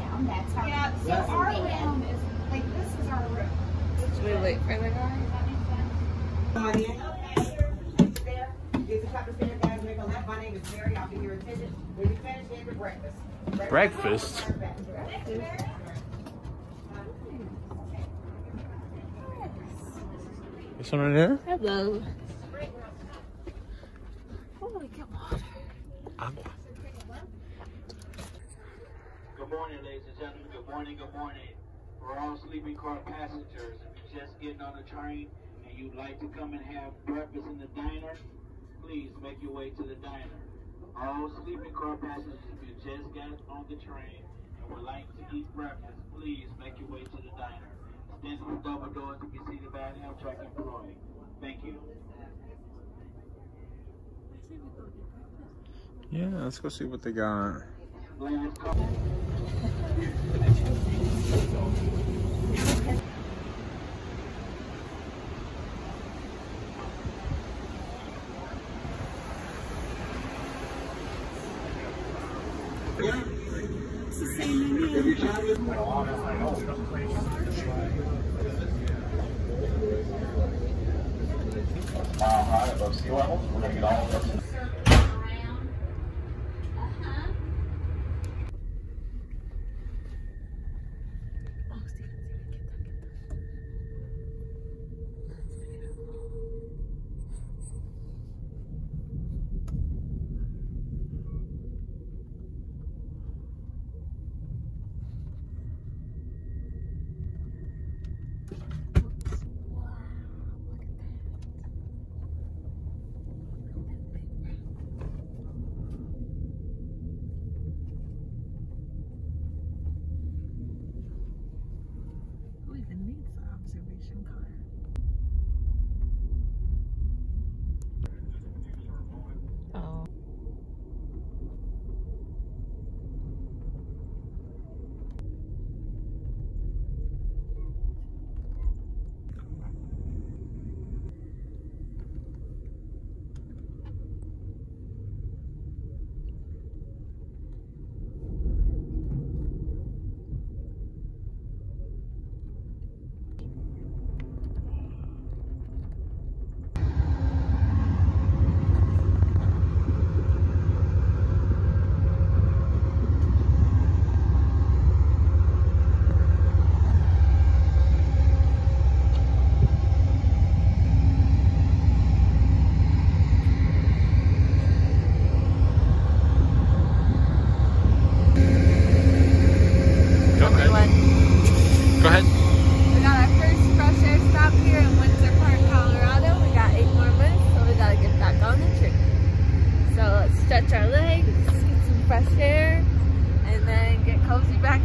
down. That's Yeah, so yes, our room is, like, this is our room. Should we wait for the guy? Does make is here breakfast. Hello. Get oh, water. Good morning, ladies and gentlemen. Good morning, good morning. For all sleeping car passengers, if you're just getting on the train and you'd like to come and have breakfast in the diner, please make your way to the diner. All sleeping car passengers, if you just got on the train and would like to eat breakfast, please make your way to the diner. Stand with double doors, you can see the bad Amtrak employee. Thank you. Yeah, let's go see what they got. Mile high above sea level. We're going to get all of this.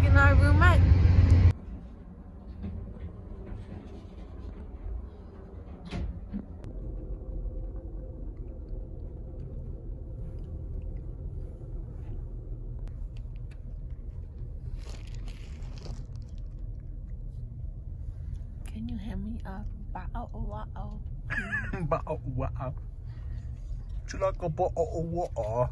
In our roomette. Can you hand me a bottle water? Bottle water. Would you like a bottle of water?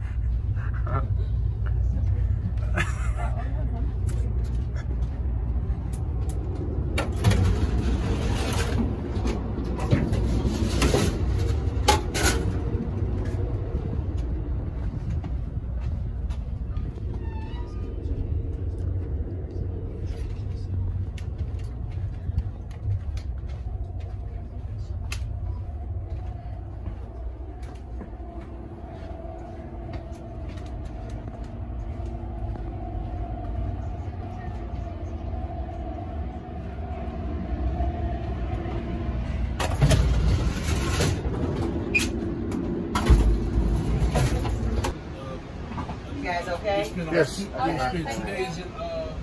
You guys okay? Yes. We spent two days in uh,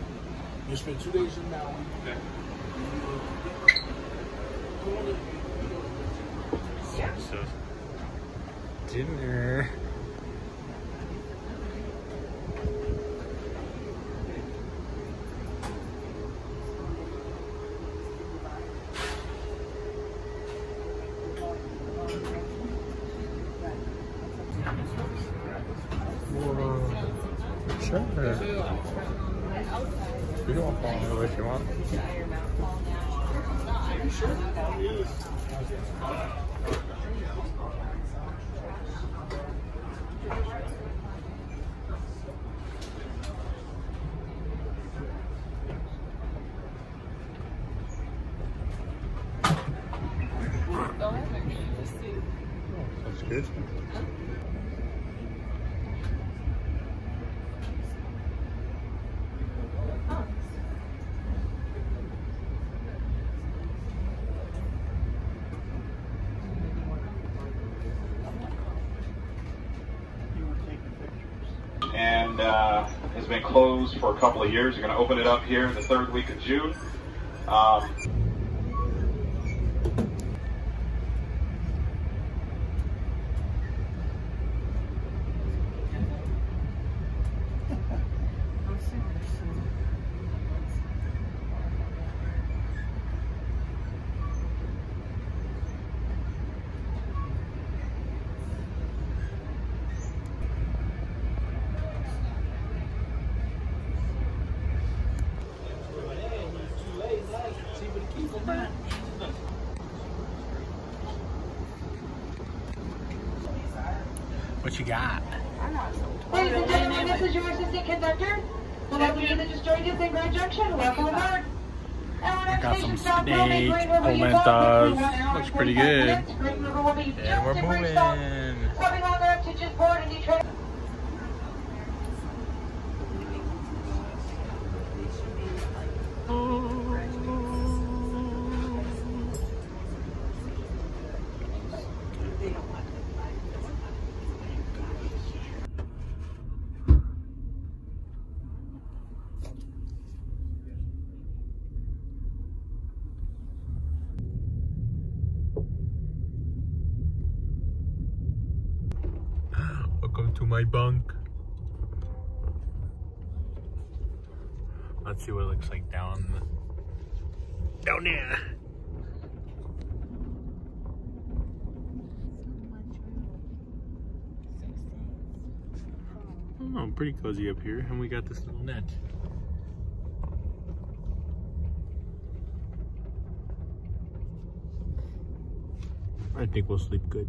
You spend two days in Maui. Okay. So, dinner. Sure. You don't want to follow me if you want. That's good. And uh, has been closed for a couple of years. They're going to open it up here in the third week of June. Um, What you got? Ladies and gentlemen, this is your assistant conductor. We'd like you to just join us in Grand Junction. Welcome aboard. I got some steak, polenta. Looks pretty good. And we're moving. My bunk. Let's see what it looks like down down there. Oh, pretty cozy up here, and we got this little net. I think we'll sleep good.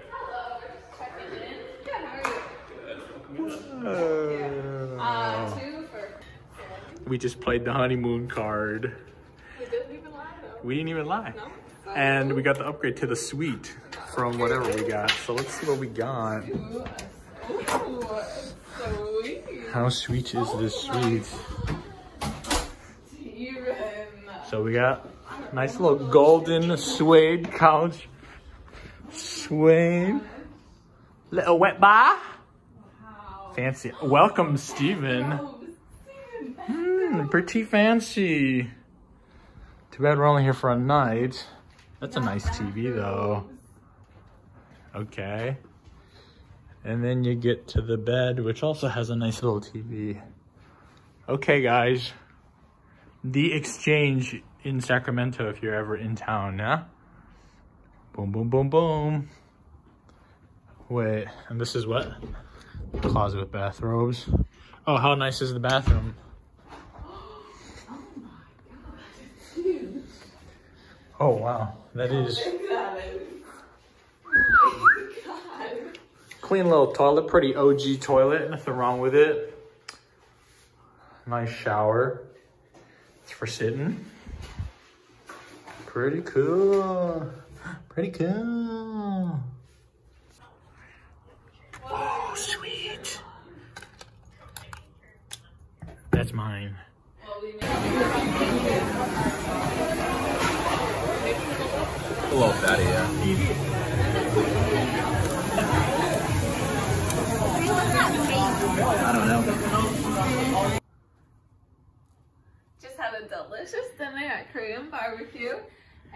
Uh, two for. We just played the honeymoon card. We didn't even lie though. We didn't even lie. No? And we got the upgrade to the suite from whatever we got. So let's see what we got. Ooh, sweet. How sweet is this suite? So we got a nice little golden suede couch. Suede. Little wet bar. Fancy. Welcome, Steven. Hmm, pretty fancy. Too bad we're only here for a night. That's a nice TV though. Okay. And then you get to the bed, which also has a nice little TV. Okay, guys. The Exchange in Sacramento if you're ever in town, yeah? Boom, boom, boom, boom. Wait, and this is what? Closet with bathrobes. Oh, how nice is the bathroom? Oh wow, that is clean little toilet, pretty OG toilet, nothing wrong with it. Nice shower. It's for sitting. Pretty cool. Pretty cool. Oh, sweet. That's mine. A little fatty, yeah. I don't know. Just had a delicious dinner at Korean barbecue.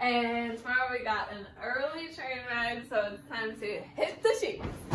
And tomorrow we got an early train ride, so it's time to hit the sheets.